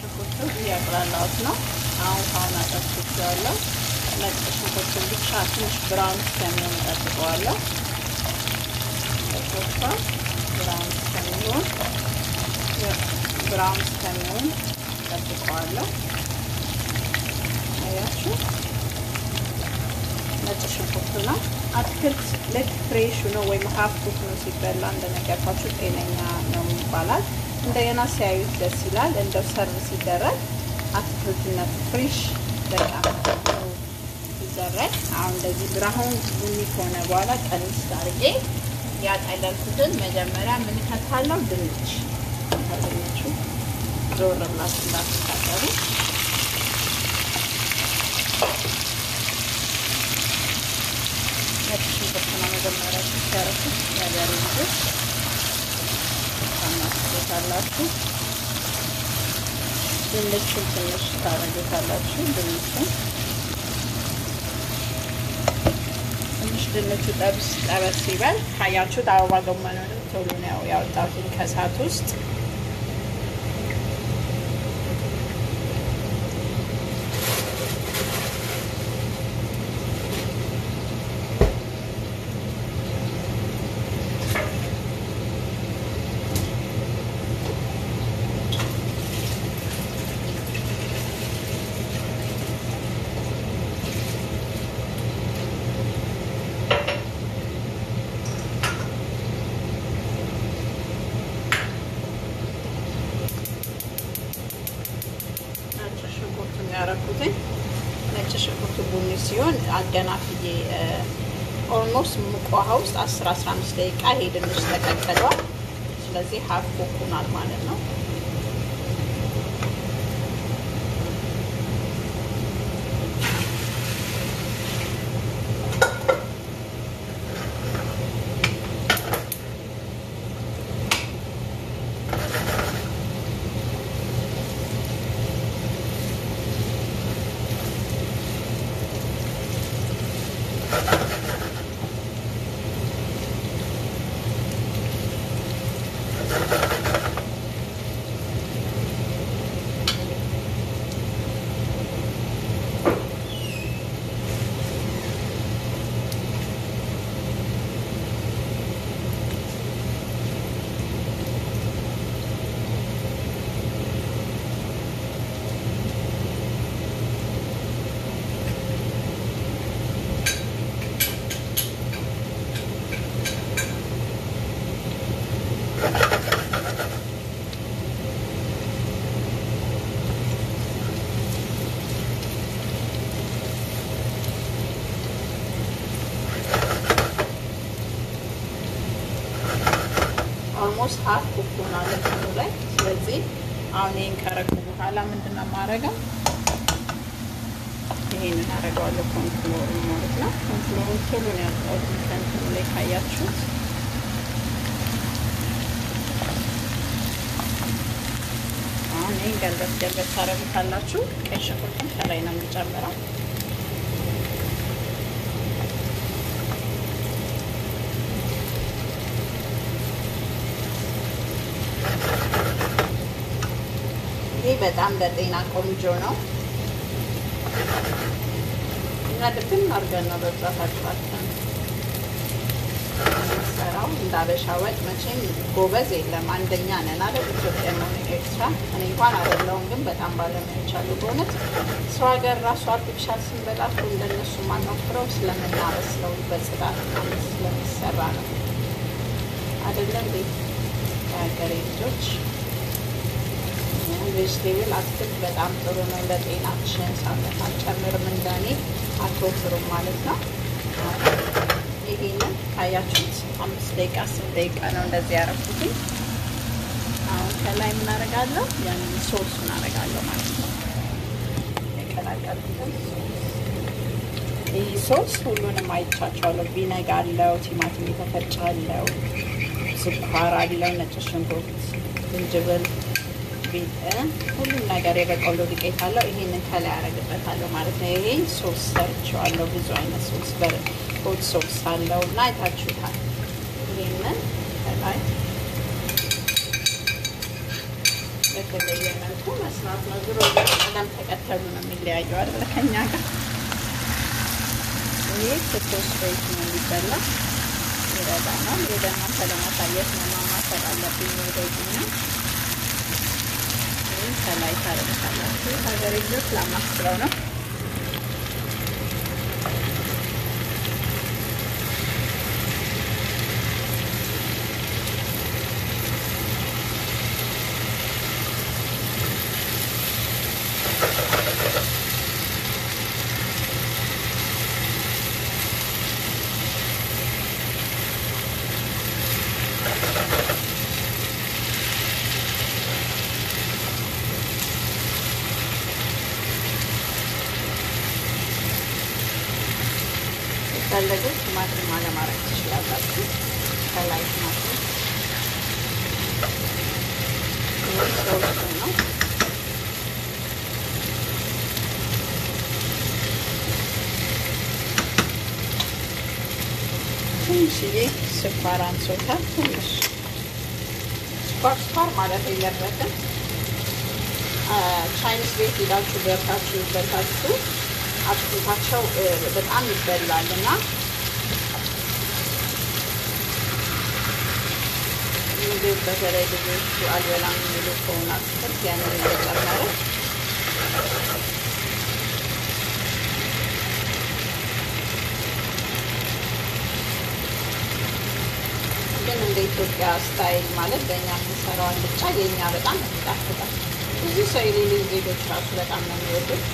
ሽንኩርቱ እያቁላላሁት ነው። አሁን ውሃውን አጠፍቼዋለሁ። ነጭ ሽንኩርቱን ብቻ ትንሽ ብራውን እስከሚሆን እጠብቀዋለሁ። ሽንኩርቷ ብራውን እስከሚሆን ብራውን እስከሚሆን እጠብቀዋለሁ። አያችሁ ነጭ ሽንኩርቱ ነው። አትክልት ልክ ፍሬሽ ነው ወይም ሀፍ ኩክ ነው ሲበላ እንደነገርኳችሁ ጤነኛ ነው ይባላል። እንደገና ሲያዩት ደስ ይላል። እንደው serve ሲደረግ አትክልትነቱ fresh በጣም ሲደረግ አሁን እንደዚህ brown ቡኒ ከሆነ በኋላ ቀንስ አድርጌ ያጠለልኩትን መጀመሪያ ምን ከታለው ድንች። ከድንቹ ዞር ብላችሁ እንዳትታጠቡ። ነጭ ሽንኩርት ነው መጀመሪያ ሲያረኩት የሀገሬ ታማስቤታላችሁ። ድንቹን ትንሽ ታረጉታላችሁ። ድንቹን ትንሽ ድንቹ ጠብስ ጠበስ ሲበል ካያችሁት አበባ ጎመኑንም ቶሎ ነው ያወጣሁት ከእሳት ውስጥ ያረኩትኝ ነጭ ሽንኩርቱ ቡኒ ሲሆን አገናፍዬ almost ሙቅ ውሃ ውስጥ 10 15 ደቂቃ ይሄ ድንች ተቀቅሏል። ስለዚህ half cook ሆኗል ማለት ነው። half cook እንትኑ ላይ። ስለዚህ አሁን ይህን ከረኩ በኋላ ምንድን ነው የማደርገው? ይሄንን አደርገዋለሁ corn flour ማለት ነው። corn flour ኡን ቶሎ ነው ያወጣሁት ከእንትኑ ላይ ካያችሁት። ይህን ገልበት ገልበት ታደርጉታላችሁ። ቀይ ሽንኩርቱን ከላይ ነው የምጨምረው። ይህ በጣም ለጤና ቆንጆ ነው እና ድብን አድርገን ነው በብዛት የምንሰራው። እንደ ወጥ መቼም ጎበዝ የለም፣ አንደኛ ነን አይደል? ኢትዮጵያ ሆነ ኤርትራ። እኔ እንኳን አይደለሁም፣ ግን በጣም ባለሙያዎች አሉ። በእውነት ሰው ሀገር ራሱ artificial ስንበላ እኮ እንደነሱ ማናፍረው ስለምናበስለው በጽዳት ስለሚሰራ ነው አይደለም? ቤት የሀገሬ ልጆች vegetable አትክልት በጣም ጥሩ ነው ለጤናችን። ሰውነት አንጨምርም እንደኔ አትወፍሩም ማለት ነው። ይሄንን ካያችሁት አምስት ደቂቃ አስር ደቂቃ ነው እንደዚህ ያረኩት። አሁን ከላይ ምን አደርጋለሁ? ያንን ሶስ አደርጋለሁ ማለት ነው። የቀላቀልኩትን ይህ ሶስ ሁሉንም አይቻቸዋለሁ። vinegar አለው፣ ቲማቲም የተፈጨ አለው፣ ስኳር አለው፣ ነጭ ሽንኩርት፣ ዝንጅብል ሁሉም ነገር የበቆሎ ዱቄት አለው። ይሄንን ከላይ ያደርግበታለሁ ማለት ነው። ይሄ ሶስ ሰርቼዋለሁ። ብዙ አይነት ሶስ በሆት ሶስ አለው እና አይታችሁታል። ይሄንን ከላይ በተለየ መልኩ መስራት ነው። ዞሮ ቀደም ተከተሉ ነው የሚለያየው አይደለ? ከኛ ጋር ይሄ ትኩስ ቤት ነው የሚበላ ይረዳናል። ይሄ ለእናንተ ለማሳየት ነው። ማማሰል አለብኝ ወደዚህ ነው። ከላይ ታረግታላችሁ። ሀገሬ ልጆች ላማስለው ነው ፈለጉ ቲማቲም አለማድረግ ትችላላችሁ። ከላይ ቲማቲም ሶስቱ ነው። ትንሽዬ ስኳር አንሶታል። ትንሽ ስኳር ስኳር ማለት የለበትም። ቻይኒስ ቤት ሄዳችሁ ገብታችሁ በልታችሁ አትክልታቸው በጣም ይበላል እና ምግብ በተለይ ልጆቹ አልበላም የሚሉ ከሆነ አትክልት ያንን እየጨመረ ግን እንደ ኢትዮጵያ ስታይል ማለት በእኛ የምንሰራው አልጫ የእኛ በጣም ይጣፍጣል። ብዙ ሰው የሌሎች ዜጎች ራሱ በጣም ነው የሚወዱት።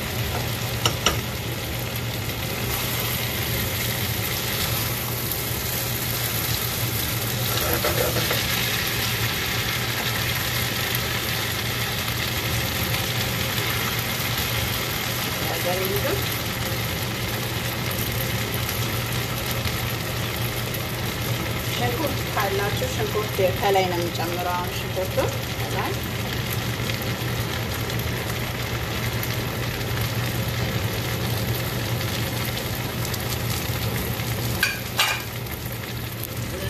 የሀገሬ ልጆች ሽንኩርት ካላችሁ ሽንኩርት ከላይ ነው የሚጨምረው። አሁን ሽንኩርቱ ከላይ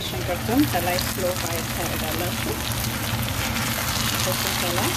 ሽንኩርቱን ከላይ ስሎ ፍራይ ታደርጋላችሁ። ሽንኩርቱን ከላይ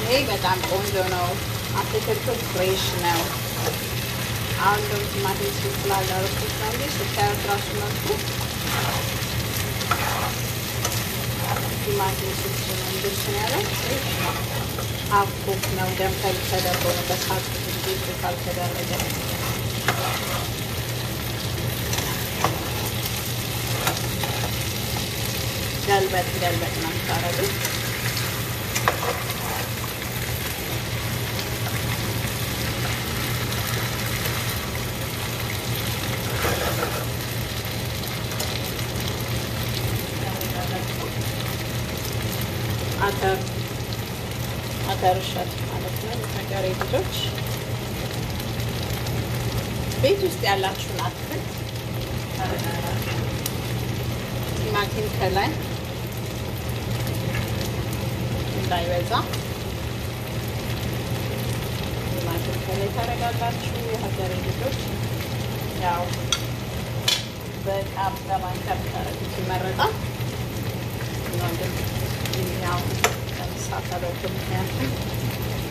ይሄ በጣም ቆንጆ ነው። አትክልቱ fresh ነው። አሁን ደግሞ ቲማቲም soup ስታዩት ራሱ መልኩ ቲማቲም soup እንድስ ያለው fresh ነው። ደምከል ተደርጎ ነው በሳት ጊዜ ካልተደረገ ገልበጥ ገልበጥ ነው የምታረጉት። እሸት ማለት ነው። ሀገሬ ልጆች ቤት ውስጥ ያላችሁን አትክልት ቲማቲም ከላይ እንዳይበዛ ቲማቲም ከላይ ታደርጋላችሁ። የሀገሬ ልጆች ያው በቃ በማንኪያ ብታረጉት ይመረጣል። አለወቅ ምክንያቱም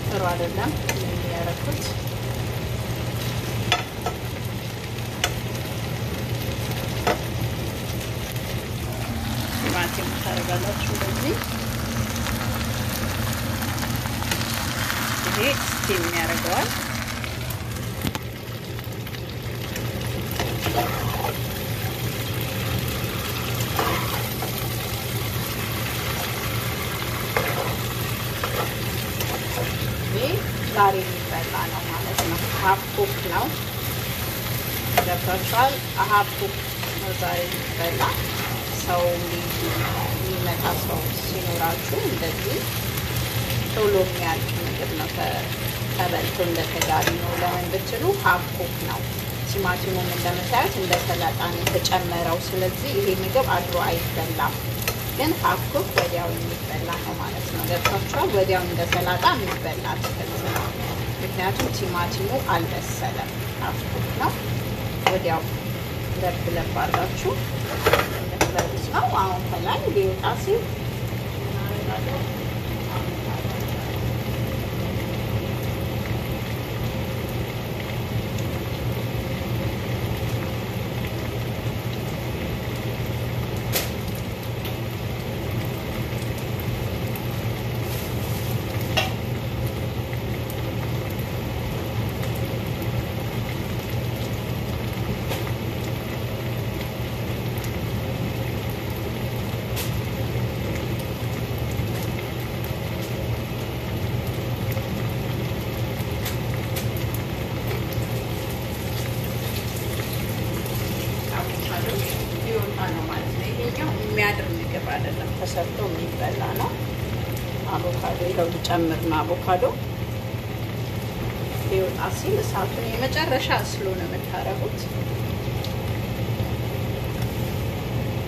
ጥሩ አይደለም ያረኩት። ቲማቲም ታደርጋላችሁ እንደዚህ። ይሄ steam ያደርገዋል። ዛሬ የሚበላ ነው ማለት ነው። half cook ነው። ገብቷችኋል። ሀብቱ ነው ዛሬ የሚበላ ሰው የሚመጣ ሰው ሲኖራችሁ እንደዚህ ቶሎ የሚያልቅ ምግብ ነው። ተበልቶ እንደ ተጋቢ ነው ለምን ብትሉ ሀብኩክ ነው። ቲማቲሙም እንደምታዩት እንደ ሰላጣ ነው የተጨመረው። ስለዚህ ይሄ ምግብ አድሮ አይበላም፣ ግን ሀብኩክ ወዲያው የሚበላ ነው ማለት ነው። ገብቷችኋል? ወዲያው እንደ ሰላጣ የሚበላ አትክልት ነው። ምክንያቱም ቲማቲሙ አልበሰለም፣ ሀብኩክ ነው። ወዲያው ለብ ለብ አድርጋችሁ የምትበሉት ነው። አሁን ከላይ ሊወጣ ሲል የሚያድር ምግብ አይደለም፣ ተሰርቶ የሚበላ ነው። አቮካዶ ይኸው ልጨምር ነው። አቮካዶ ሊወጣ ሲል እሳቱን የመጨረሻ ስለሆነ የምታረጉት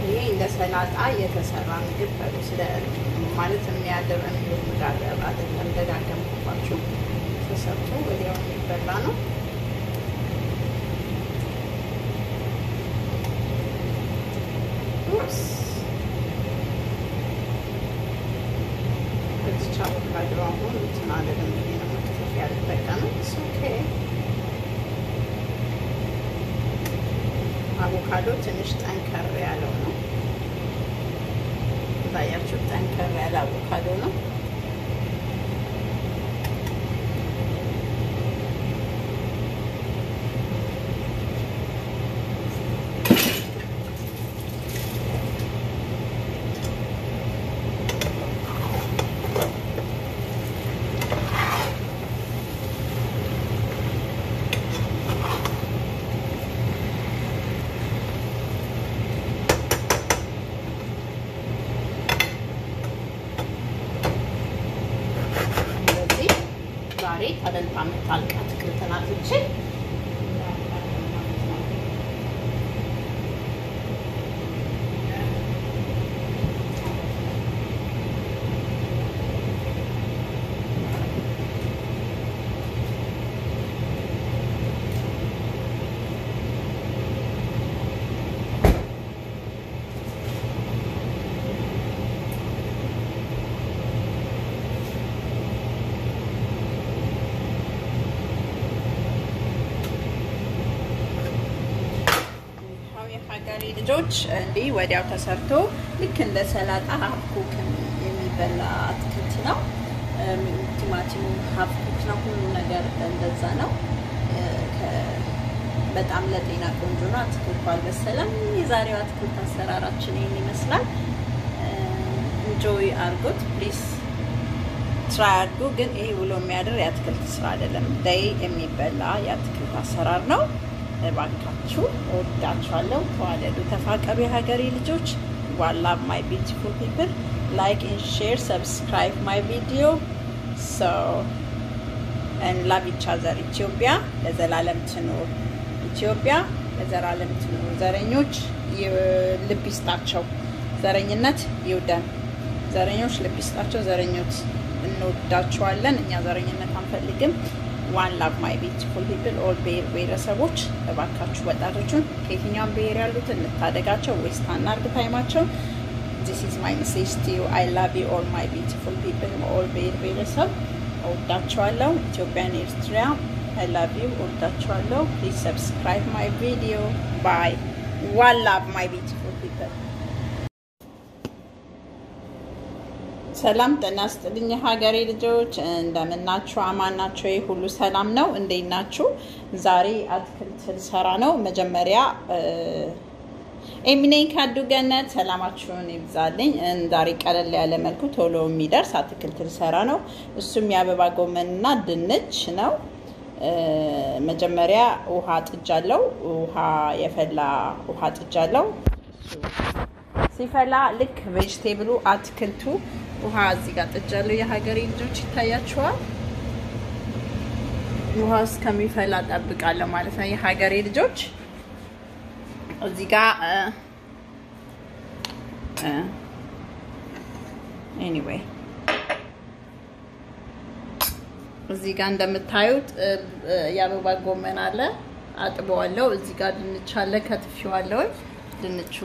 ይሄ እንደ ሰላጣ የተሰራ ምግብ በሉ ስለ ማለት የሚያድር የሚሆን መጋገር አይደለም። ደጋገምኩባችሁ። ተሰርቶ ወዲያው የሚበላ ነው። አቮካዶ ትንሽ ጠንከር ያለው ነው። እንዳያችሁ ጠንከር ያለ አቮካዶ ነው። ዛሬ ተበልታ የምታልቅ አትክልት ናት ይቺ። የሀገሬ ልጆች እንዲህ ወዲያው ተሰርቶ ልክ እንደ ሰላጣ half cook የሚበላ አትክልት ነው። ቲማቲሙ half cook ነው። ሁሉ ነገር እንደዛ ነው። በጣም ለጤና ቆንጆ ነው። አትክልቱ አልበሰለም። የዛሬው አትክልት አሰራራችን ይህን ይመስላል። enjoy አርጎት please try አድርጉ። ግን ይሄ ውሎ የሚያድር የአትክልት ስራ አይደለም። ዳይ የሚበላ የአትክልት አሰራር ነው። እባካችሁ እወዳችኋለሁ። ተዋደዱ፣ ተፋቀሩ የሀገሬ ልጆች። one love my beautiful people like and share subscribe my video so and love each other። ኢትዮጵያ ለዘላለም ትኑር። ኢትዮጵያ ለዘላለም ትኑር። ዘረኞች ልብ ይስጣቸው፣ ዘረኝነት ይውደም። ዘረኞች ልብ ይስጣቸው። ዘረኞች እንወዳቸዋለን። እኛ ዘረኝነት አንፈልግም። ዋን ላቭ ማይ ቢዩቲፉል ፒፕል ኦል ብሔር ብሔረሰቦች እባካችሁ ወጣቶቹን ከየትኛውም ብሔር ያሉትን እንታደጋቸው ወይስ ታናርግ ታይማቸው። ዚስ ኢዝ ማይ ሜሴጅ ቱ ዩ አይ ላቭ ዩ ኦል ማይ ቢዩቲፉል ፒፕል ኦል ብሔር ብሔረሰብ እወዳቸዋለሁ። ኢትዮጵያን ኤርትራ አይ ላቭ ዩ እወዳቸዋለሁ። ፕሊዝ ሰብስክራይብ ማይ ቪዲዮ ባይ ዋን ላቭ ማይ ቢዩቲፉል ሰላም ጤና ይስጥልኝ ሀገሬ ልጆች፣ እንደምናችሁ አማን ናቸው? ሁሉ ሰላም ነው? እንዴት ናችሁ? ዛሬ አትክልት ልሰራ ነው። መጀመሪያ ኤሚኔ ካዱ ገነት ሰላማችሁን ይብዛልኝ። ዛሬ ቀለል ያለ መልኩ ቶሎ የሚደርስ አትክልት ልሰራ ነው። እሱም የአበባ ጎመንና ድንች ነው። መጀመሪያ ውሃ ጥጃለው። ውሃ የፈላ ውሃ ጥጃለው። ሲፈላ ልክ ቬጅቴብሉ አትክልቱ ውሃ እዚህ ጋር ጥጃለሁ። የሀገሬ ልጆች ይታያችኋል። ውሃ እስከሚፈላ ጠብቃለሁ ማለት ነው። የሀገሬ ልጆች እዚህ ጋር ኤኒዌይ እዚህ ጋር እንደምታዩት የአበባ ጎመን አለ፣ አጥበዋለሁ። እዚህ ጋር ድንች አለ፣ ከትፌዋለሁ። ድንቹ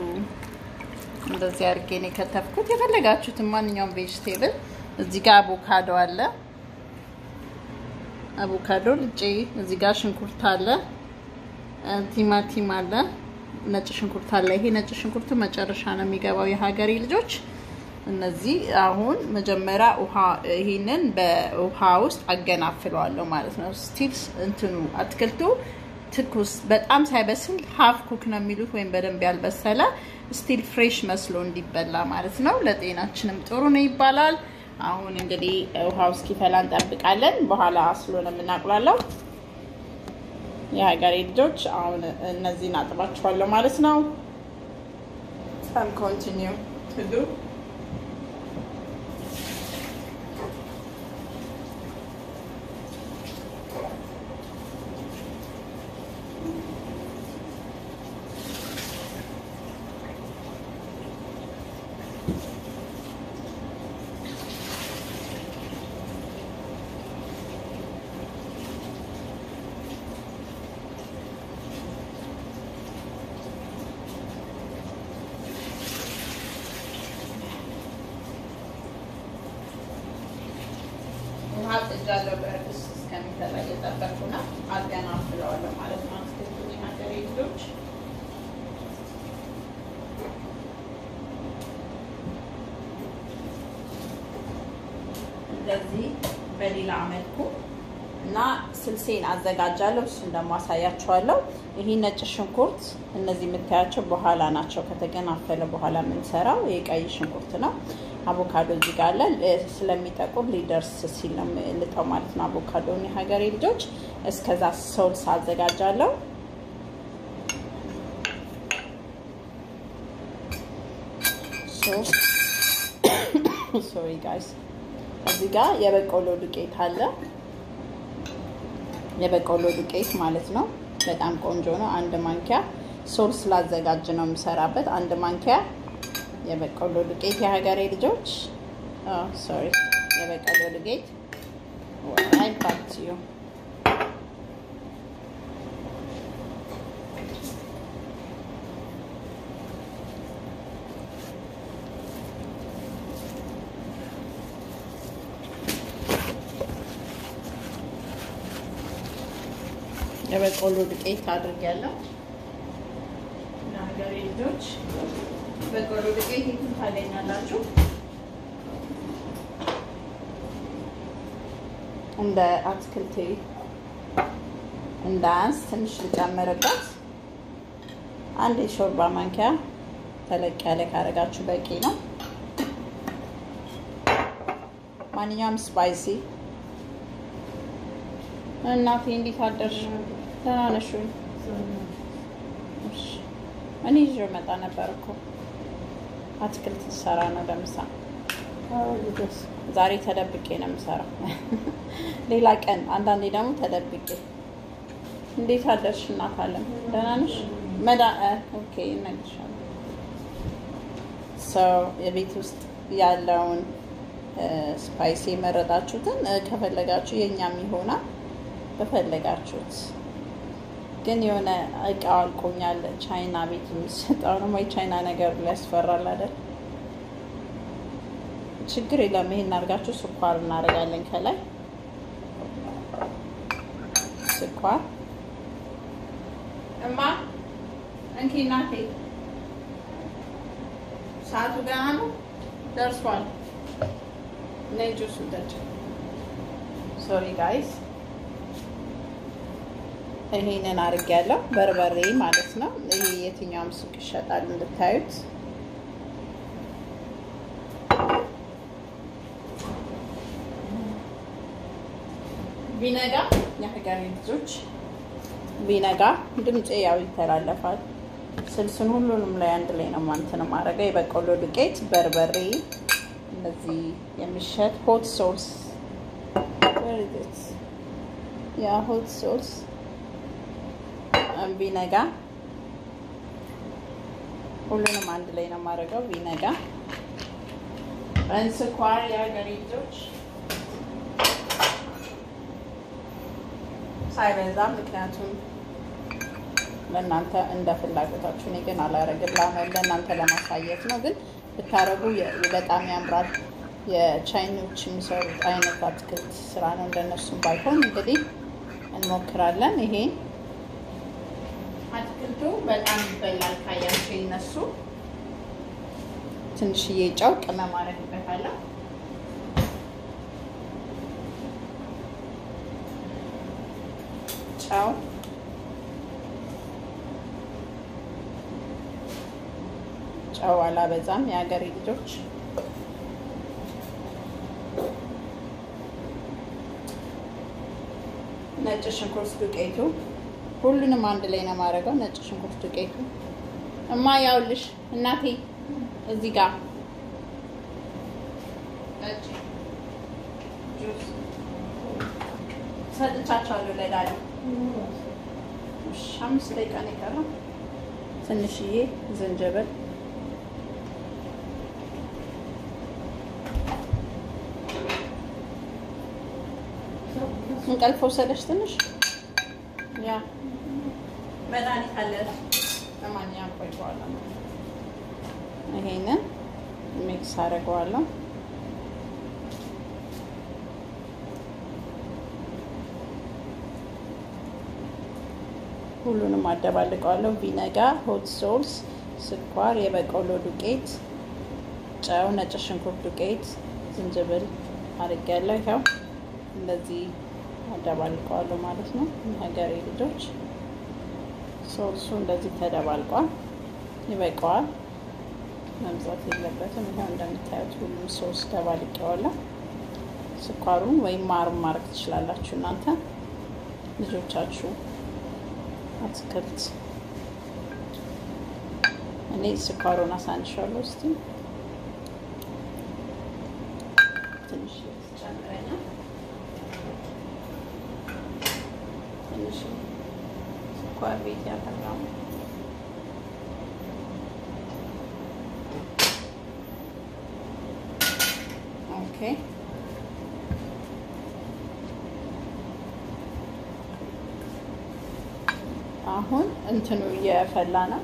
እንደዚህ አድርጌ ነው የከተፍኩት። የፈለጋችሁትን ማንኛውም vegetable። እዚህ ጋር አቮካዶ አለ፣ አቮካዶ ልጬ። እዚህ ጋር ሽንኩርት አለ፣ ቲማቲም አለ፣ ነጭ ሽንኩርት አለ። ይሄ ነጭ ሽንኩርቱ መጨረሻ ነው የሚገባው የሀገሬ ልጆች። እነዚህ አሁን መጀመሪያ ውሃ ይሄንን በውሃ ውስጥ አገናፍለዋለሁ ማለት ነው። still እንትኑ አትክልቱ ትኩስ በጣም ሳይበስል half cook ነው የሚሉት ወይም በደንብ ያልበሰለ still fresh መስሎ እንዲበላ ማለት ነው። ለጤናችንም ጥሩ ነው ይባላል። አሁን እንግዲህ ውሃው እስኪፈላ እንጠብቃለን። በኋላ ስለሆነ የምናቁላለው የሀገሬ ልጆች አሁን እነዚህን አጥባችኋለሁ ማለት ነው። same continue ብረት ድስት እስከሚፈላ እየጠበቅኩ ነው። አገናፍለዋለሁ ማለት ነው። አትክልቱን የሀገሬ ልጆች እንደዚህ በሌላ መልኩ እና ስልሴን አዘጋጃለሁ። እሱን ደግሞ አሳያችኋለሁ። ይሄ ነጭ ሽንኩርት እነዚህ የምታያቸው በኋላ ናቸው። ከተገናፈለ በኋላ የምንሰራው የቀይ ሽንኩርት ነው። አቮካዶ እዚህ ጋር አለ። ስለሚጠቁር ሊደርስ ሲል ነው ልጠው ማለት ነው። አቮካዶን የሀገሬ ልጆች እስከዛ ሶልስ አዘጋጃለሁ። sorry guys፣ እዚህ ጋር የበቆሎ ዱቄት አለ። የበቆሎ ዱቄት ማለት ነው። በጣም ቆንጆ ነው። አንድ ማንኪያ ሶልስ ላዘጋጅ ነው የምሰራበት። አንድ ማንኪያ የበቆሎ ዱቄት የሀገሬ ልጆች? ሶሪ፣ የበቆሎ ዱቄት? አይፓትዩ የበቆሎ ዱቄት አድርጊያለሁ። ለሀገሬ ልጆች በቆሎ ዱቄት የትም ታገኛላችሁ። እንደ አትክልቴ እንደ አንስ ትንሽ ልጨምርበት። አንድ የሾርባ ማንኪያ ተለቅ ያለ ካረጋችሁ በቂ ነው። ማንኛውም ስፓይሲ እናቴ እንዴት አደርሽ? ደህና ነሽ? እኔ ይዤው መጣ ነበር እኮ አትክልት ሰራ ነው ለምሳ። ዛሬ ተደብቄ ነው የምሰራው። ሌላ ቀን አንዳንዴ ደግሞ ተደብቄ። እንዴት አደርሽ እናት አለም? ደህና ነሽ? መዳ okay እነግርሻለሁ። ሰው የቤት ውስጥ ያለውን spicy የመረጣችሁትን ከፈለጋችሁ የእኛም ይሆናል በፈለጋችሁት ግን የሆነ እቃው አልቆኛል። ቻይና ቤት የሚሰጠው ነው ወይ ቻይና ነገር ሊያስፈራል አይደል? ችግር የለም። ይሄን አድርጋችሁ ስኳር እናደርጋለን ከላይ ስኳር። እማ እንኪ እናቴ፣ ሰዓቱ ገና ነው ደርሷል። ነይ juice sorry guys ይሄንን አድርጌያለሁ። በርበሬ ማለት ነው። ይሄ የትኛውም ሱቅ ይሸጣል እንድታዩት። vinegar የሀገሬ ልጆች vinegar ድምፄ ያው ይተላለፋል። ስልስን ሁሉንም ላይ አንድ ላይ ነው እንትን ማድረገው። የበቆሎ ዱቄት፣ በርበሬ፣ እነዚህ የሚሸት ሆት ሶስ ያ ሆት ሶስ ቢነጋ ሁሉንም አንድ ላይ ነው የማደርገው። ቢነጋ ስኳር የሀገሬ ልጆች ሳይበዛ፣ ምክንያቱም ለእናንተ እንደ ፍላጎታችሁ። እኔ ግን አላረግም፣ ለእናንተ ለማሳየት ነው። ግን ብታረጉ በጣም ያምራል። የቻይኖች የሚሰሩት አይነት አትክልት ስራ ነው። እንደነሱም ባይሆን እንግዲህ እንሞክራለን። ይሄ በጣም ይበላል። ካያቸው ይነሱ ትንሽዬ ጨው ቅመም አደርግበታለሁ። ጨው ጨው አላበዛም የሀገሬ ልጆች ነጭ ሽንኩርት ዱቄቱ ሁሉንም አንድ ላይ ነው የማደርገው። ነጭ ሽንኩርት ዱቄቱ እማ ያውልሽ እናቴ እዚህ ጋር ሰጥቻቸዋለሁ ለዳዲ። አምስት ደቂቃ ነው የቀረው። ትንሽዬ ዝንጅብል እንቅልፍ ወሰደች ትንሽ መድኃኒት አለ። ለማንኛውም ቆይተዋለሁ። ይሄንን ሚክስ አደርገዋለሁ። ሁሉንም አደባልቀዋለሁ። ቪነጋ፣ ሆት ሶስ፣ ስኳር፣ የበቆሎ ዱቄት፣ ጨው፣ ነጭ ሽንኩርት ዱቄት፣ ዝንጅብል አድርጌያለሁ። ይኸው እንደዚህ አደባልቀዋለሁ ማለት ነው። የሀገሬ ልጆች ሶሱ እንደዚህ ተደባልቋል። ይበቃዋል፣ መብዛት የለበትም። ይኸው እንደምታዩት ሁሉም ሶስ ደባልቄዋለሁ። ስኳሩን ወይም ማሩን ማድረግ ትችላላችሁ እናንተ ልጆቻችሁ አትክልት። እኔ ስኳሩን አሳንሻለሁ። እስቲ ትንሽ ጨምረኛ ትንሽ ስኳር ቤት ያፈራው okay። አሁን እንትኑ እየፈላ ነው።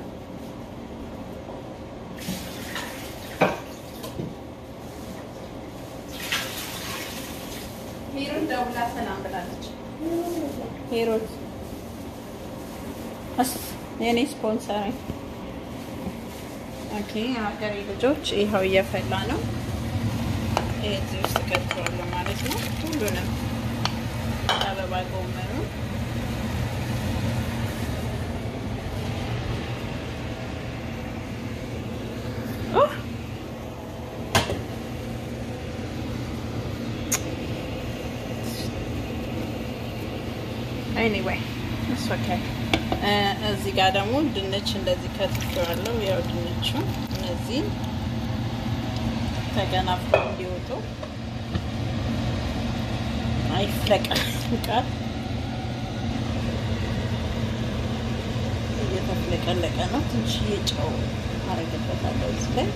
ስፖንሰር okay። ሀገሬ ልጆች ይኸው እየፈላ ነው። እዚህ ውስጥ ከተዋለሁ ማለት ነው። ሁሉንም አበባ ጎመኑ anyway እሱ okay። እዚህ ጋር ደግሞ ድንች እንደዚህ ከትፌዋለሁ። ያው ድንቹ እነዚህ ተገናፍተው እንዲወጡ አይፍለቀለቃል። እየተፍለቀለቀ ነው። ትንሽዬ ጨው አረግበታለሁ እዚህ ላይ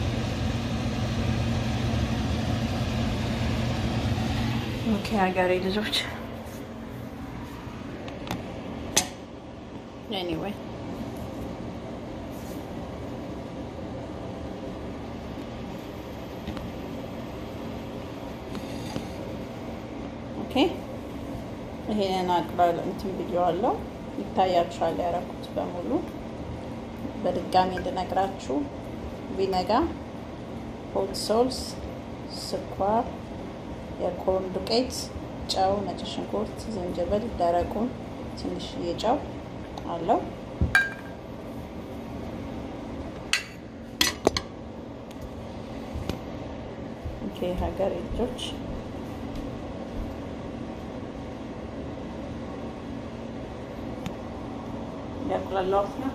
okay ሀገሬ ልጆች anyway okay ይሄንን አቅላል እንትን ብዬዋለሁ። ይታያችኋል ያደረኩት በሙሉ በድጋሚ እንድነግራችሁ vinegar፣ hot sauce፣ ስኳር፣ የ corn ዱቄት፣ ጨው፣ ነጭ ሽንኩርት፣ ዝንጅብል፣ ደረቁን ትንሽዬ ጨው አለው። ኦኬ ሀገሬ ልጆች እያቁላላሁት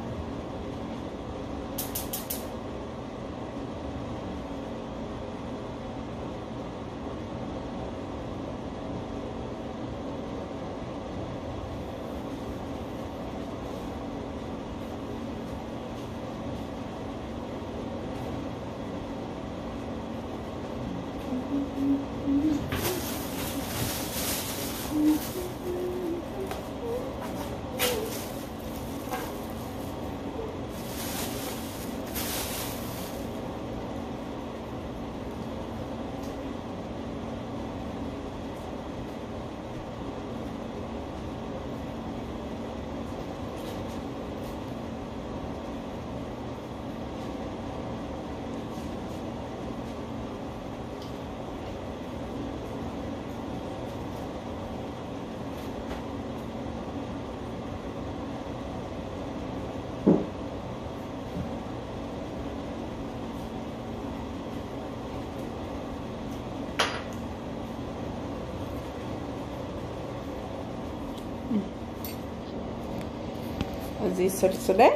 እዚህ ስልስ ላይ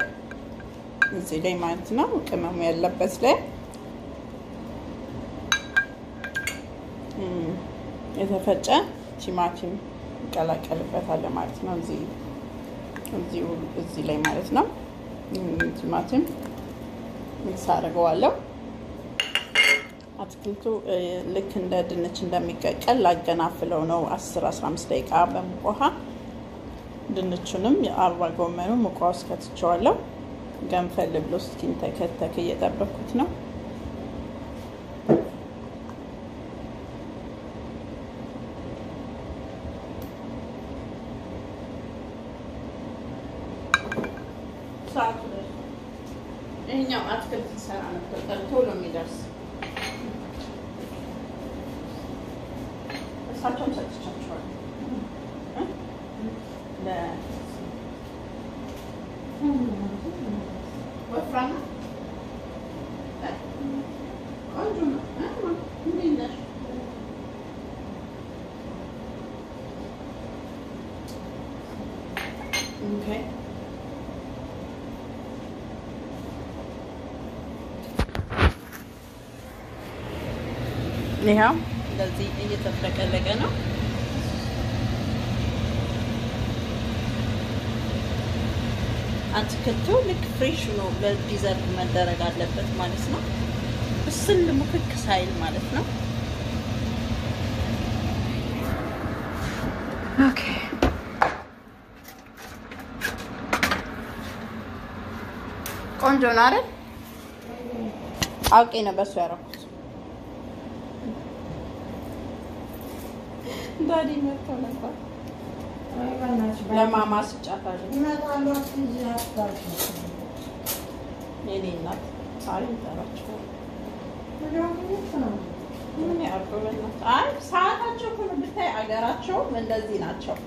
እዚህ ላይ ማለት ነው ቅመሙ ያለበት ላይ የተፈጨ ቲማቲም ይቀላቀልበታል ማለት ነው። እዚህ እዚህ ላይ ማለት ነው ቲማቲም ሚክስ አድርገዋለሁ። አትክልቱ ልክ እንደ ድንች እንደሚቀቀል ላገናፍለው ነው 10 15 ደቂቃ በሙቅ ውሃ ድንቹንም የአበባ ጎመኑ ሙቋ ውስጥ ከትቼዋለሁ። ገንፈል ብሎ እስኪንተከተክ እየጠበኩት ነው። ሰዓቱ ይሄኛው አትክልት ሰራ ነበር ቶሎ የሚደርስ እሳቸውም ሰጥቻቸዋል። ወፍራም ቆንጆ ነው። እንዴት ነሽ? ኦኬ ይኸው እንደዚህ እየተፍለቀለቀ ነው። አትክልቱ ልክ fresh ነው serve መደረግ አለበት ማለት ነው። ብስል ሙክክ ሳይል ማለት ነው። okay ቆንጆ ነው አይደል? አውቄ ነው በሱ ያደረኩት። ዳዲ መጥቶ ነበር ለማማ ስጫታል የኔ እናት አይ ይጠራቸዋል። ምን ያርጉ በእናትህ። አይ ሰዓታቸው እኮ ነው ብታይ፣ አገራቸውም እንደዚህ ናቸው።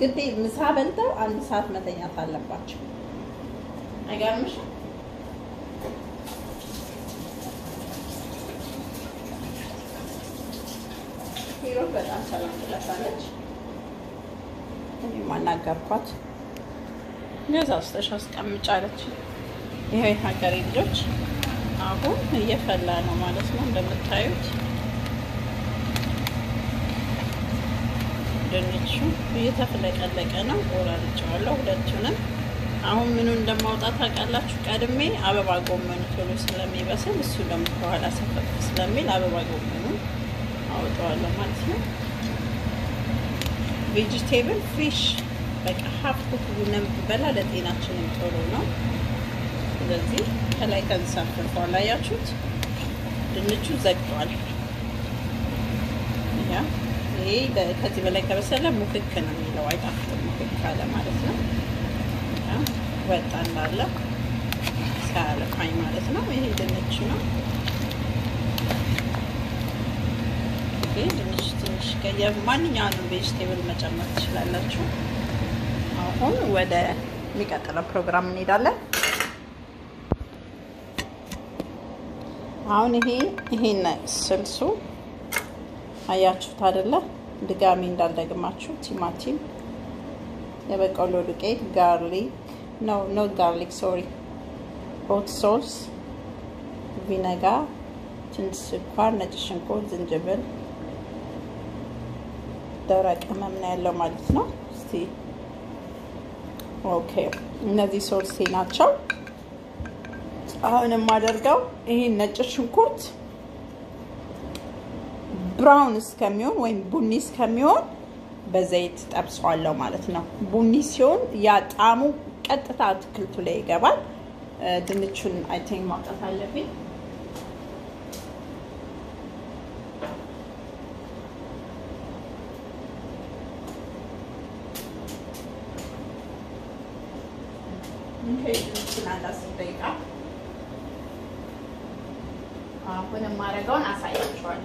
ግዴ ምሳ በልተው አንድ ሰዓት መተኛት አለባቸው። አይገርምሽም? ሂሩት በጣም ሰላም ትለፋለች። እኔም አናገርኳት። ገዛ ውስጥሽ አስቀምጭ አለች። ይኸው የሀገሬ ልጆች አሁን እየፈላ ነው ማለት ነው እንደምታዩት። ድንቹ እየተፍለቀለቀ ነው። ቆራርጬዋለሁ ሁለቱንም። አሁን ምኑ እንደማውጣት ታውቃላችሁ? ቀድሜ አበባ ጎመኑ ቶሎ ስለሚበስል እሱ ደግሞ ከኋላ ሰፈፍ ስለሚል አበባ ጎመኑ አውጠዋለሁ ማለት ነው። vegetable fresh በቃ half cook ብንበላ ለጤናችንም ጥሩ ነው። ስለዚህ ከላይ ተንሳፍፏል። አያችሁት? ድንቹ ዘግቷል። ይሄ ከዚህ በላይ ከበሰለ ሙክክ ነው የሚለው አይጣፍጥም። ሙክክ ካለ ማለት ነው። ወጣ እንዳለ ሳያለፋኝ ማለት ነው። ይሄ ድንች ነው። ትንሽ ከየ ማንኛውንም ቬጅቴብል መጨመር ትችላላችሁ። አሁን ወደ የሚቀጥለው ፕሮግራም እንሄዳለን። አሁን ይሄ ይሄን ስልሱ አያችሁት አይደለ? ድጋሚ እንዳልደግማችሁ ቲማቲም የበቆሎ ዱቄት፣ garlic no not garlic sorry፣ hot sauce፣ vinegar፣ ትንሽ ስኳር፣ ነጭ ሽንኩርት፣ ዝንጅብል፣ ደረቅ ቅመም ነው ያለው ማለት ነው። እስቲ okay፣ እነዚህ ሶርሴ ናቸው። አሁን የማደርገው ይሄን ነጭ ሽንኩርት brown እስከሚሆን ወይም ቡኒ እስከሚሆን በዘይት ጠብሰዋለሁ ማለት ነው። ቡኒ ሲሆን ያ ጣዕሙ ቀጥታ አትክልቱ ላይ ይገባል። ድንቹን I think ማውጣት አለብኝ። ድንቹን አንድ አስር ደቂቃ አሁን የማደርገውን አሳያችኋለሁ።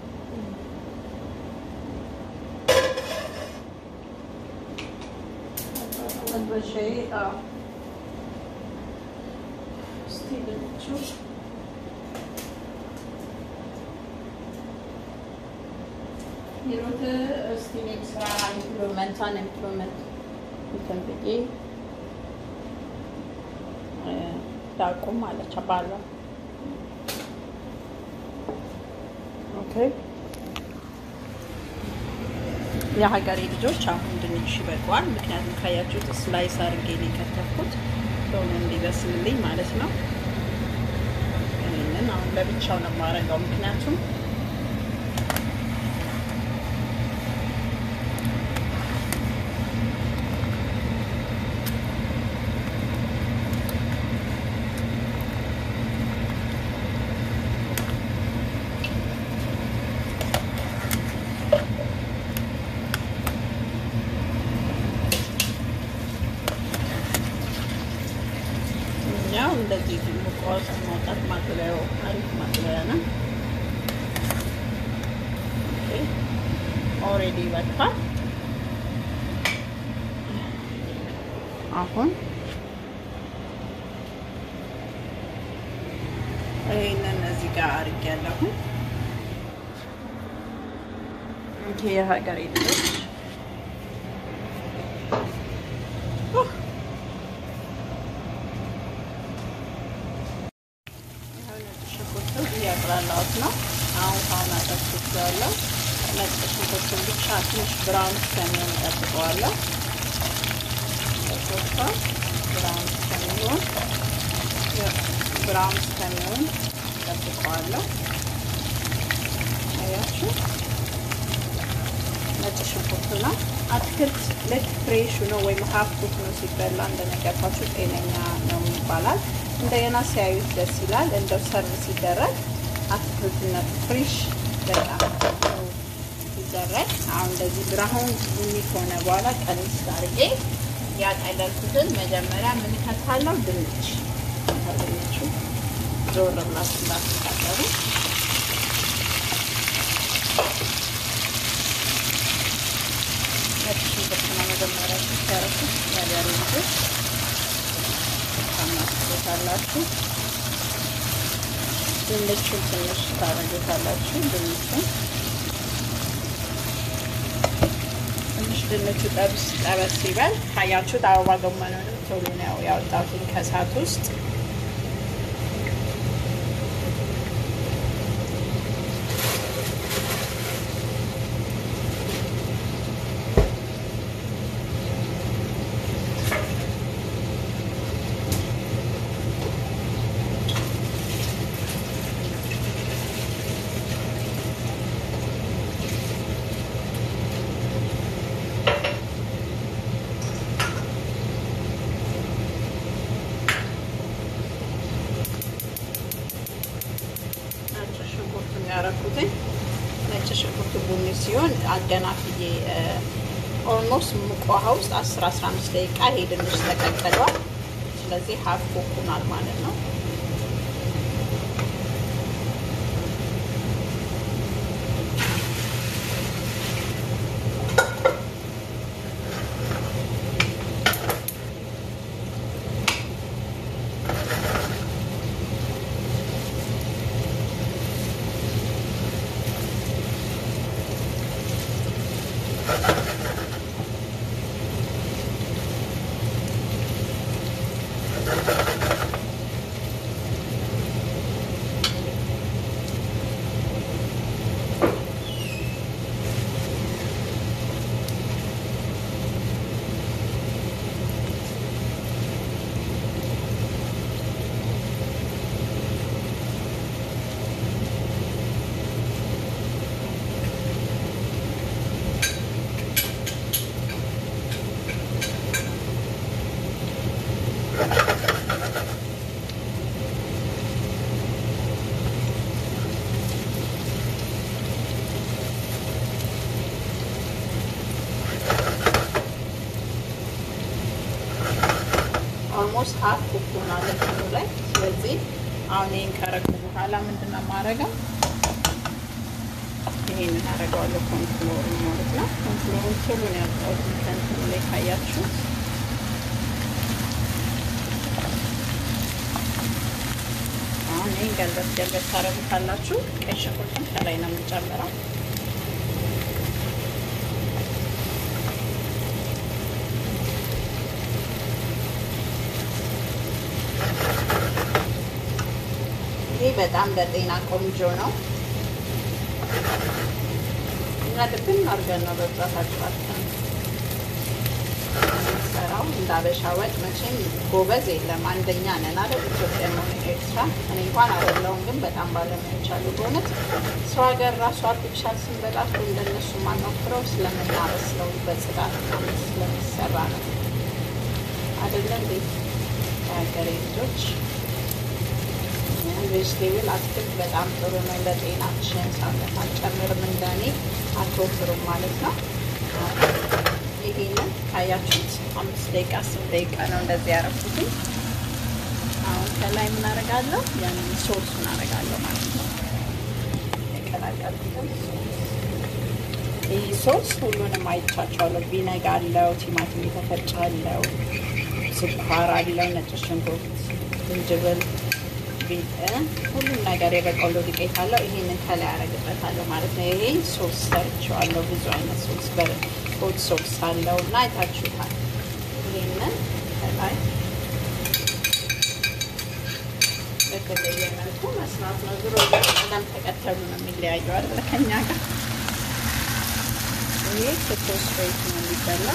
መጥበሻዬ እስቲ ድንቹ ሂሩት እስቲ ስራ ኢምፕሎመንቷን ኢምፕሎመንት እንትን ብዬ ዳቁም አለች ባሏ። ኦኬ የሀገሬ ልጆች አሁን ድንች ይበቃዋል። ምክንያቱም ካያችሁት ስላይስ አድርጌ ነው የከተፍኩት ቶሎ እንዲበስልልኝ ማለት ነው። ይህንን አሁን ለብቻው ነው የማደርገው ምክንያቱም ያው እንደዚህ ሙቋ ውስጥ ማውጣት ማጥለያው አሪፍ ማጥለያ ነው። ኦሬዲ ይበቃል። አሁን ይህንን እዚህ ጋር አድርጌያለሁ። ይሄ የሀገሬ ልጆች እያቁላላሁት ነው። አሁን ካሁን አጠብኩት ነጭ ሽንኩርቱን ብቻ ትንሽ ብራውን እስከሚሆን እጠብቀዋለሁ። በሶፋ ብራውን እስከሚሆን ብራውን እስከሚሆን እጠብቀዋለሁ። አያችሁ ነጭ ሽንኩርቱ ነው። ልክ ፍሬሽ ነው ወይም ሀፍ ኩክ ነው ሲበላ እንደነገርኳችሁ ጤነኛ ነው ይባላል። እንደገና ሲያዩት ደስ ይላል። እንደው serve ሲደረግ አትክልትነቱ fresh በጣም ሲደረግ አሁን እንደዚህ brown ቡኒ ከሆነ በኋላ ቀንስ አድርጌ ያጠለልኩትን መጀመሪያ ምን ከታለው ድንች። ድንቹ ዞር ብላችሁ እንዳትታጠቡ ነጭ ሽንኩርት ነው ሲያረኩት ያገሬ ልጆች ታማስሎታላችሁ። ድንቹን ትንሽ ታረጉታላችሁ። ድንቹን ትንሽ ድንቹ ጠብስ ጠበስ ሲበል ካያችሁት አበባ ጎመኑንም ቶሎ ነው ያወጣሁትን ከእሳት ውስጥ ያረኩትኝ ነጭ ሽንኩርት ቡኒ ሲሆን አገናፍዬ almost ሙቅ ውሃ ውስጥ 10 15 ደቂቃ ይሄ ድንች ተቀቅሏል። እንደዚህ half cook ሆኗል ማለት ነው። almost half cook ሆኗል እንትኑ ላይ። ስለዚህ አሁን ይህን ከረኩ በኋላ ምንድን ነው የማደርገው? ይሄንን አደርገዋለሁ corn flour ማለት ነው። corn flour ኡን ቶሎ ነው ያወጣሁት ከእንትኑ ላይ ካያችሁ አሁን ይህን ገልበት ገልበት ታረጉታላችሁ። ቀይ ሽንኩርትም ከላይ ነው የምንጨምረው። በጣም ለጤና ቆንጆ ነው። እኛ ልብን አድርገን ነው በብዛት አጭራችን ሰራው እንደ ወጥ መቼም ጎበዝ የለም። አንደኛ ነን አይደል? ኢትዮጵያ ሆነ ኤርትራ። እኔ እንኳን አይደለሁም፣ ግን በጣም ባለሙያዎች አሉ። በእውነት ሰው ሀገር ራሱ artificial ስንበላት እንደነሱ ማንወፍረው ስለምናበስለው በጽዳት ስለሚሰራ ነው አይደለም? ቤት ልጆች vegetable አትክልት በጣም ጥሩ ነው ለጤናችን። ሳነት አንጨምርም እንደኔ አትወፍሩም ማለት ነው። ይሄንን ካያችሁት አምስት ደቂቃ አስር ደቂቃ ነው እንደዚህ ያረኩትኝ። አሁን ከላይ ምን አደርጋለሁ? ያንን ሶሱን አደርጋለሁ ማለት ነው። የቀላቀልኩትን ይህ ሶስ ሁሉንም አይቻቸዋለሁ። vinegar አለው፣ ቲማቲም የተፈጨ አለው፣ ስኳር አለው፣ ነጭ ሽንኩርት፣ ዝንጅብል ሁሉም ነገር የበቆሎ ዱቄት አለው። ይሄንን ከላይ ያደርግበታለሁ ማለት ነው። ይሄ ሶስ ሰርቼዋለሁ። ብዙ አይነት ሶስ በሆት ሶስ አለው እና አይታችሁታል። ይሄንን ከላይ በተለየ መልኩ መስራት ነው። ዝሮ ቀለም ተከተሉ ነው የሚለያየው አይደለ ከኛ ጋር። ይሄ ክትፎ ስሬት ነው የሚበላ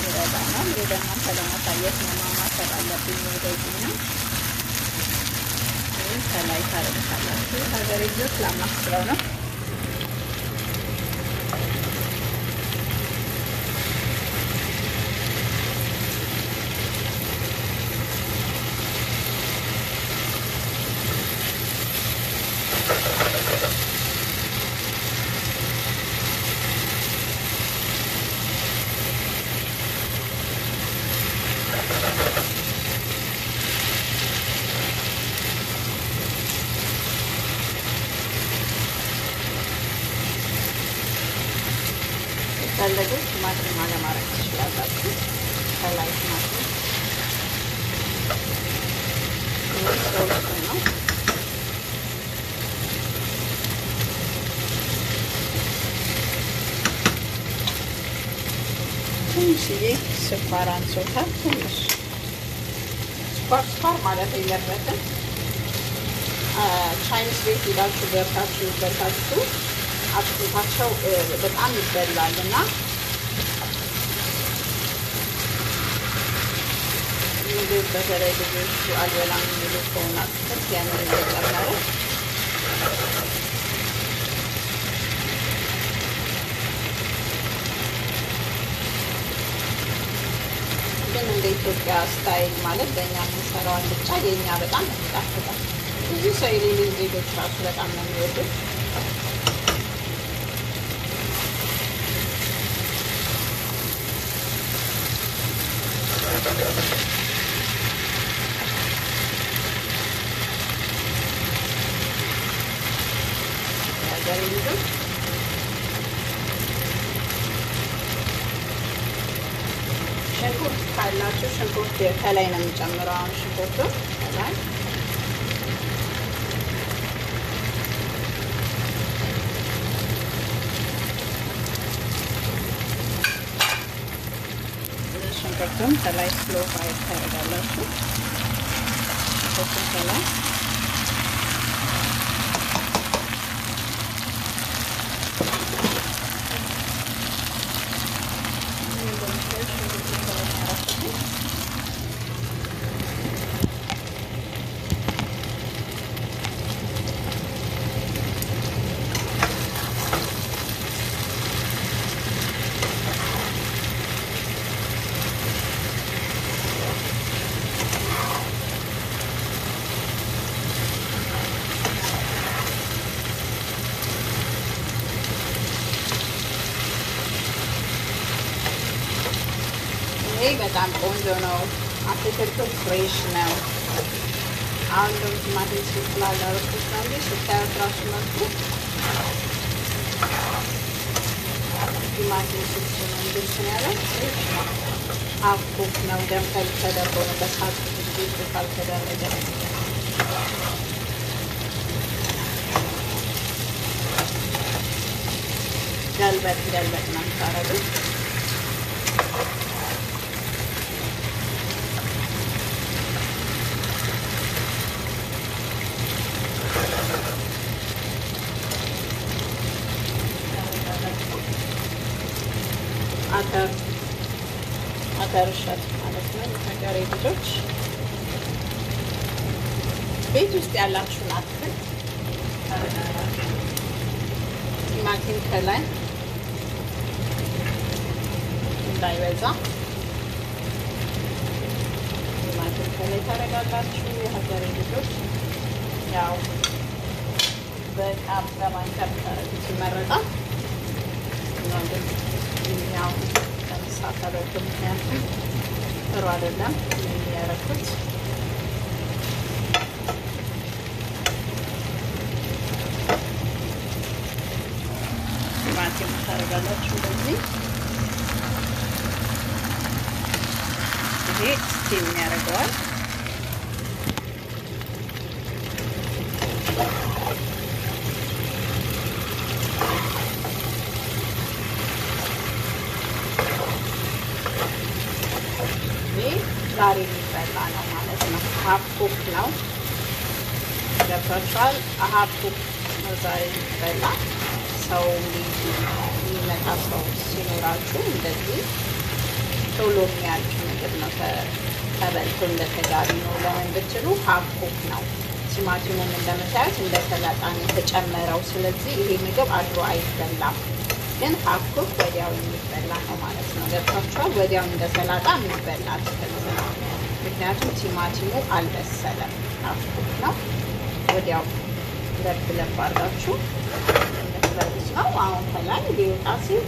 ይረዳናል። ይሄ ደግሞ ለማሳየት ነው ማማሰል አለብኝ ወደዚህ ነው ከላይ ታረጋላችሁ። ሀገሬ ልጆች ላማስለው ነው። ከላይ ቲማቲም ሶስቱ ነው። ትንሽዬ ስኳር አንሶታል። ትንሽ ስኳር ስኳር ማለት የለበትም። ቻይኒዝ ቤት ሄዳችሁ ገብታችሁ በልታችሁ አጥንታቸው በጣም ይበላል እና በተለይ ልጆቹ አልበላም የሚሉ ከሆነ አትክልት ያንን እንደጨመረ ግን እንደ ኢትዮጵያ ስታይል ማለት በእኛ የምንሰራው አልጫ የእኛ በጣም ይጣፍጣል። ብዙ ሰው የሌሎች ዜጎች ራሱ በጣም ነው የሚወዱት። ልጆች ሽንኩርት ካላችሁ ሽንኩርት ከላይ ነው የሚጨምረው። አሁን ሽንኩርቱ ከላይ ሽንኩርቱን ከላይ ስሎ ፍራይ ታደርጋላችሁ። ሽንኩርቱን ከላይ ይሄ በጣም ቆንጆ ነው። አትክልቱ ፍሬሽ ነው። አሁን ደግሞ ቲማቲም ሱፕ ስላላረኩት ነው እንጂ ስታዩት ራሱ መልኩ ቲማቲም ሱፕ ነው እንድስን ያለ አኩክ ነው። ደንፈል ተደርጎ ነው በሳት ጊዜ ካልተደረገ ገልበጥ ገልበጥ ነው የምታረጉት። አተር አተር እሸት ማለት ነው። ሀገሬ ልጆች ቤት ውስጥ ያላችሁን አትክልት ቲማቲም ከላይ እንዳይበዛ ቲማቲም ከላይ ታደርጋላችሁ። የሀገሬ ልጆች ያው በቃ በማንከር ታረጉት ይመረጣል። ያው ለመሳተበት ምክንያቱም ጥሩ አይደለም። የሚያረኩት ቲማቲም ታደርጋላችሁ እንደዚህ ይሄ steam ያደርገዋል ዛሬ የሚበላ ነው ማለት ነው። half cook ነው ገብቷችኋል። ሀፍ ኩክ ነው ዛሬ የሚበላ ሰው የሚመጣ ሰው ሲኖራችሁ እንደዚህ ቶሎ የሚያልቅ ምግብ ነው። ተበልቶ እንደተጋቢ ነው ለምን ብትሉ ሀፍ ኩክ ነው። ቲማቲሙም እንደምታዩት እንደ ሰላጣ ነው የተጨመረው። ስለዚህ ይሄ ምግብ አድሮ አይበላም። ግን ሀፍ ኩክ ወዲያው የሚበላ ነው ማለት ነው። ገብቷችኋል። ወዲያው እንደ ሰላጣ የሚበላ አትክልት ነው። ምክንያቱም ቲማቲሙ አልበሰለም። ሀፍ ኩክ ነው። ወዲያው ለብ ለብ አድርጋችሁ የምትበሉት ነው። አሁን ከላይ ሊወጣ ሲል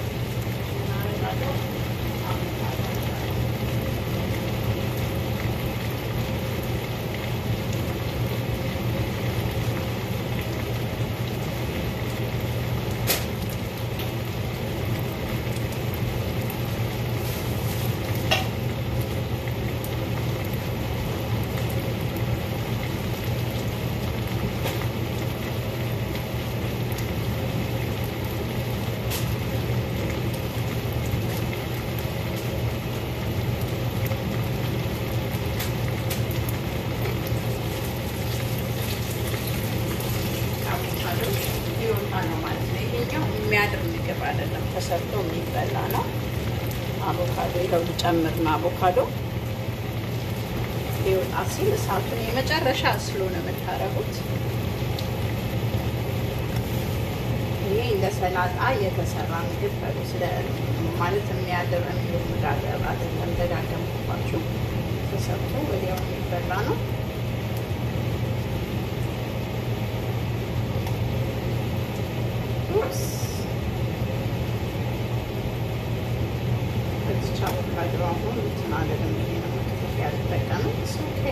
የሚያድር ምግብ አይደለም፣ ተሰርቶ የሚበላ ነው። አቮካዶ ይኸው ልጨምር ነው። አቮካዶ ሊወጣ ሲል እሳቱን የመጨረሻ ስለሆነ የምታረጉት ይሄ እንደ ሰላጣ የተሰራ ምግብ ስለ ማለት የሚያድር የሚሆን መጋገር አይደለም። ተሰርቶ ወዲያው የሚበላ ነው። በዚች አቮካዶ አሁን ያልጠቀምም okay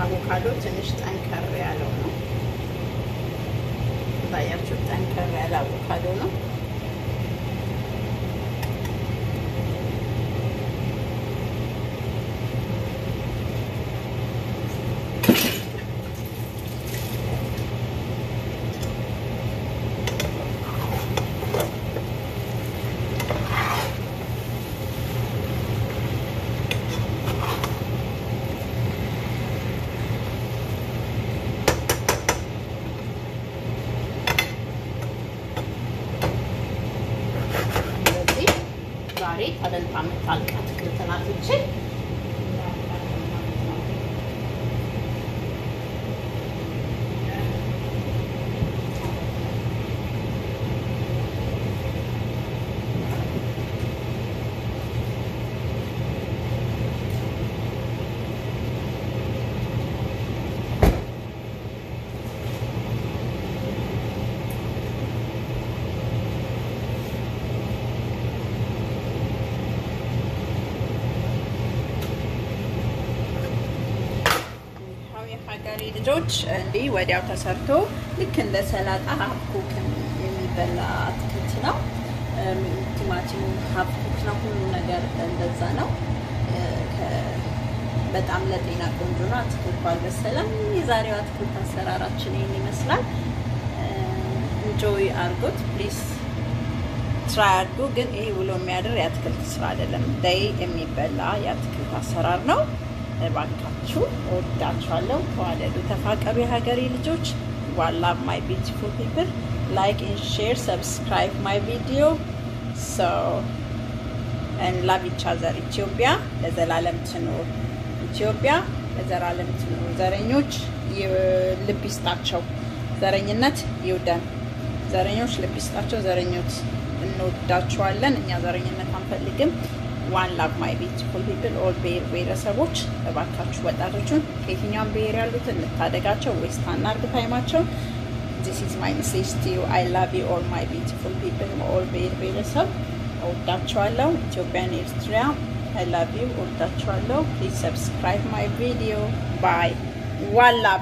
አቮካዶ ትንሽ ጠንከር ያለው ነው። ታያችሁ፣ ጠንከር ያለ አቮካዶ ነው። ሀገሬ ልጆች እንዲህ ወዲያው ተሰርቶ ልክ እንደ ሰላጣ half cook የሚበላ አትክልት ነው። ቲማቲሙ half cook ነው። ሁሉ ነገር እንደዛ ነው። በጣም ለጤና ቆንጆ ነው። አትክልቱ አልበሰለም። የዛሬው አትክልት አሰራራችን ይህን ይመስላል። enjoy አርጎት please try አድርጉ። ግን ይሄ ውሎ የሚያድር የአትክልት ስራ አይደለም። day የሚበላ የአትክልት አሰራር ነው። እባካችሁ እወዳችኋለሁ። ተዋደዱ፣ ተፋቀሩ የሀገሬ ልጆች። one love my beautiful people like and share subscribe my video so and love each other። ኢትዮጵያ ለዘላለም ትኑር። ኢትዮጵያ ለዘላለም ትኑር። ዘረኞች ልብ ይስጣቸው፣ ዘረኝነት ይውደም። ዘረኞች ልብ ይስጣቸው። ዘረኞች እንወዳቸዋለን። እኛ ዘረኝነት አንፈልግም። ዋን ላቭ ማይ ቢዩቲፉል ፒፕል ኦል ብሔር ብሔረሰቦች እባካችሁ ወጣቶቹን ከየትኛውም ብሔር ያሉትን እንታደጋቸው። ዌስት አናርግ ታይማቸው። ዚስ ኢዝ ማይ ሜሴጅ ቱ ዩ አይ ላቭ ዩ ኦል ማይ ቢዩቲፉል ፒፕል ኦል ብሔር ብሔረሰብ እወዳቸዋለሁ። ኢትዮጵያን ኤርትራ አይ ላቭ ዩ እወዳቸዋለሁ። ፕሊዝ ሰብስክራይብ ማይ ቪዲዮ ባይ ዋን ላቭ